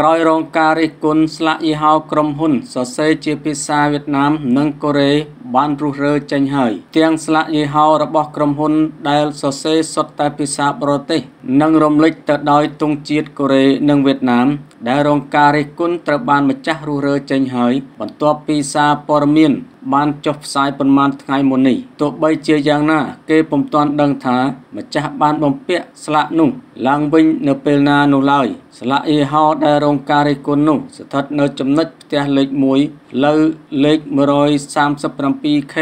ក្រោយរងការរិះគន់ស្លាកយីហោក្រុមហ៊ុនសរសេរជាភាសាវៀតណាមនិងកូរ៉េបានរុះរើចេញហើយ ទាំងស្លាកយីហោរបស់ក្រុមហ៊ុនដែលសរសេរសុទ្ធតែភាសាបរទេសនិងរំលេចទៅដោយទង់ជាតិកូរ៉េនិងវៀតណាម ដែលរងការរិះគន់ត្រូវបានម្ចាស់រុះរើចេញហើយ បន្ទាប់ពីសារព័ត៌មាន បានចុះផ្សាយប៉ុន្មានថ្ងៃមុននេះទោះបីជាយ៉ាងណា គេពុំទាន់ដឹងថា ម្ចាស់បានបំពាក់ស្លាកនោះឡើងវិញនៅពេលណានោះឡើយស្លាកអ៊ីហោដែលរងការរិះគន់នោះស្ថិតនៅចំណុចផ្ទះលេខ1លើលេខ 137K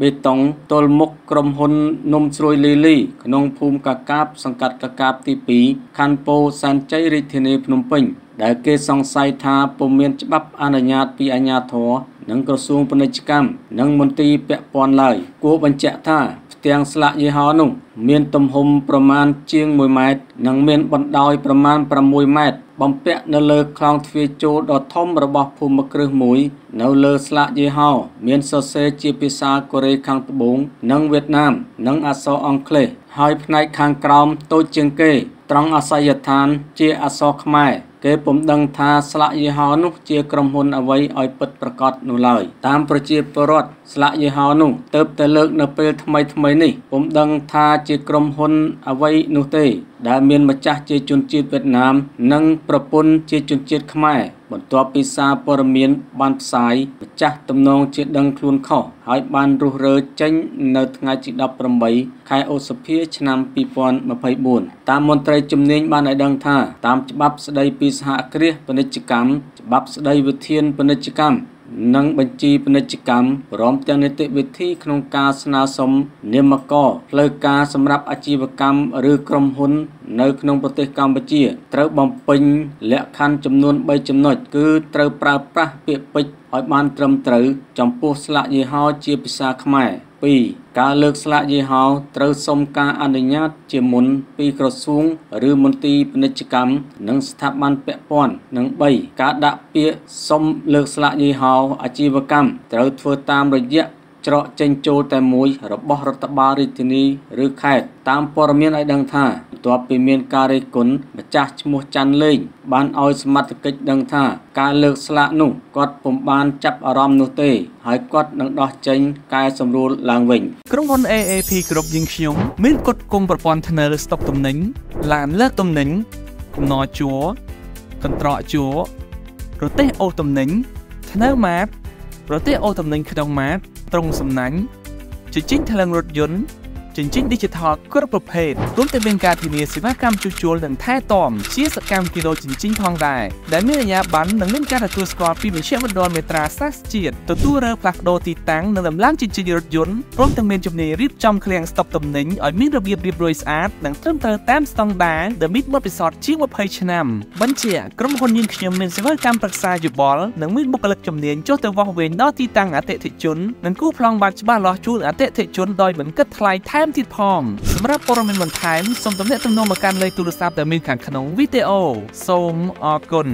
បេតុងទល់មុខក្រុមហ៊ុននំស្រួយលីលី ក្នុងភូមិកាកាប សង្កាត់កាកាបទី2ខណ្ឌពោធិ៍សែនជ័យរាជធានីភ្នំពេញដែលគេសង្ស័យថាពុំមានច្បាប់អនុញ្ញាតពីអាជ្ញាធរ និងក្រសួងពាណិជ្ជកម្មនិងមន្ទីរពាក់ព័ន្ធឡើយគួរបញ្ជាក់ថាផ្ទាំងស្លាកយីហោនោះមានទំហំប្រមាណជាង1ម៉ែត្រនិងមានបណ្ដោយប្រមាណ6ម៉ែត្របំពាក់នៅលើខ្លោងទ្វារចូលដ៏ធំរបស់ភូមិគ្រឹះមួយនៅលើស្លាកយីហោមានសរសេរជាភាសាកូរ៉េខាងត្បូងនិងវៀតណាមនិងអក្សរអង់គ្លេសហើយផ្នែកខាងក្រោមតូចជាងគេត្រង់អាសយដ្ឋានជាអក្សរខ្មែរ គេពុំដឹងថាស្លាកយីហោនោះជាក្រុមហ៊ុនអ្វីឲ្យពិតប្រាកដនោះឡើយតាមប្រជាពលរដ្ឋស្លាកយីហោនោះទៅតែលើកនៅពេលថ្មីថ្មីនេះពុំដឹងថាជាក្រុមហ៊ុនអ្វីនោះទេ ដែលមានម្ចាស់ជាជនជាតិវៀតណាម និងប្រពន្ធជាជនជាតិខ្មែរ បន្ទាប់ពីសារព័ត៌មានបានផ្សាយម្ចាស់ទំនងជាដឹងខ្លួនខុសហើយបានរុះរើចេញនៅថ្ងៃទី18ខែឧសភាឆ្នាំ2024តាមមន្ត្រីជំនាញបានឲ្យដឹងថាតាមច្បាប់ស្តីពីសហគ្រាសពាណិជ្ជកម្មច្បាប់ស្តីវិធានពាណិជ្ជកម្ម និងបញ្ជីពាណិជ្ជកម្មព្រមទាំងនីតិវិធីក្នុងការស្នើសុំនិមករផ្លូវការសម្រាប់អាជីវកម្មឬក្រុមហ៊ុន នៅក្នុងប្រទេសកម្ពុជា ត្រូវបំពេញលក្ខខណ្ឌចំនួន3ចំណុចគឺត្រូវប្រើប្រាស់ពាក្យពេចន៍ឲ្យបានត្រឹមត្រូវចំពោះស្លាកយីហោជាភាសាខ្មែរ 2ការលើកស្លាកយីហោត្រូវសុំការអនុញ្ញាតជាមុនពីក្រសួងឬមន្ទីរពាណិជ្ជកម្មនិងស្ថាប័នពាក់ព័ន្ធនិង3ការដាក់ពាក្យសុំលើកស្លាកយីហោអាជីវកម្មត្រូវធ្វើតាមរយៈច្រកចេញចូលតែមួយរបស់រដ្ឋបាលរាជធានីឬខេត្តតាមព័ត៌មានឲ្យដឹងថាបន្ទាប់ពីមានការរិះគន់ម្ចាស់ឈ្មោះច័ន្ទលេងបានឲ្យសមត្ថកិច្ចដឹងថាការលើកស្លាកនោះគាត់ពុំបានចាប់អារម្មណ៍នោះទេហើយគាត់នឹងដោះចេញកែសម្រួលឡើងវិញក្រុមហ៊ុន AAP គ្រប់យើងខ្ញុំមានគុតគង់ប្រព័ន្ធធ្នើស្តុកទំនិញឡានលើកទំនិញកំណរជួរកន្ត្រកជួរប្រទេសអូទំនិញធ្នើម៉ាតប្រទេសអូទំនិញក្នុងម៉ាតត្រង់សំណាញ់ជញ្ជីងថ្លើងរថយន្ត ជញ្ជីង Digital គ្រប់ប្រភេទរួមទាំងមានការធានាសេវាកម្មជួសជុលនិងថែទាំជាសកម្មគីឡូជញ្ជីងផងដែរដែលមានអាជ្ញាប័ណ្ណនិងមានការទទួលស្គាល់ពីមជ្ឈមណ្ឌលមេត្រាសាស្ត្រជាតិទទួលរើផ្លាស់ប្ដូរទីតាំងនិងដំឡើងជញ្ជីងរថយន្តព្រមទាំងមានជំនាញរៀបចំឃ្លាំងស្តុកទំនិញឲ្យមានរបៀបរៀបរយស្អាតនិងត្រឹមត្រូវតាមស្តង់ដារដែលមានបទពិសោធន៍ជាង20ឆ្នាំបញ្ជាក្រុមហ៊ុនយើងខ្ញុំមានសេវាកម្មប្រឹក្សាយោបល់និងមានបុគ្គលិកជំនាញចុះទៅវាស់វែងដល់ទីតាំងអតិថិជននិងគូប្លង់បានច្បាស់លាស់ជូនអតិថិជនដោយមិនគិតថ្លៃថែមទៀតផងសម្រាប់ព័ត៌មានបន្ថែមសូមទំនាក់ទំនងមកកាន់លេខទូរស័ព្ទដែលមានខាងក្នុងវីដេអូសូមអរគុណ